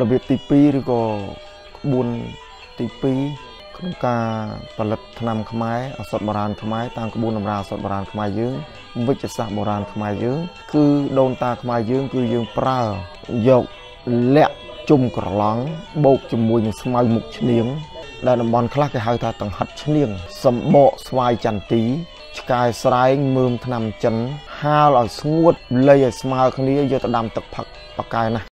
របៀបទី2ឬក៏ក្បួនទី2ក្នុងការផលិតថ្នាំខ្មែរឱសថបុរាណខ្មែរតាមក្បួនតម្រាឱសថបុរាណខ្មែរយើងវិជ្ជសាស្ត្របុរាណខ្មែរយើងគឺដូនតាខ្មែរយើងគឺយើងប្រើយកលាក់ជុំក្រឡង់បូកជាមួយនឹងស្មៅមុខឈ្នៀងដែលតំបន់ខ្លះគេហៅថាតង្ហិតឈ្នៀងសម្បកស្វាយចន្ទីឆ្កែស្រែងមើមថ្នាំចិនហាលឲ្យស្ងួតលៃឲ្យស្មើគ្នាយកទៅដាំទឹកផឹកបកកែណាស់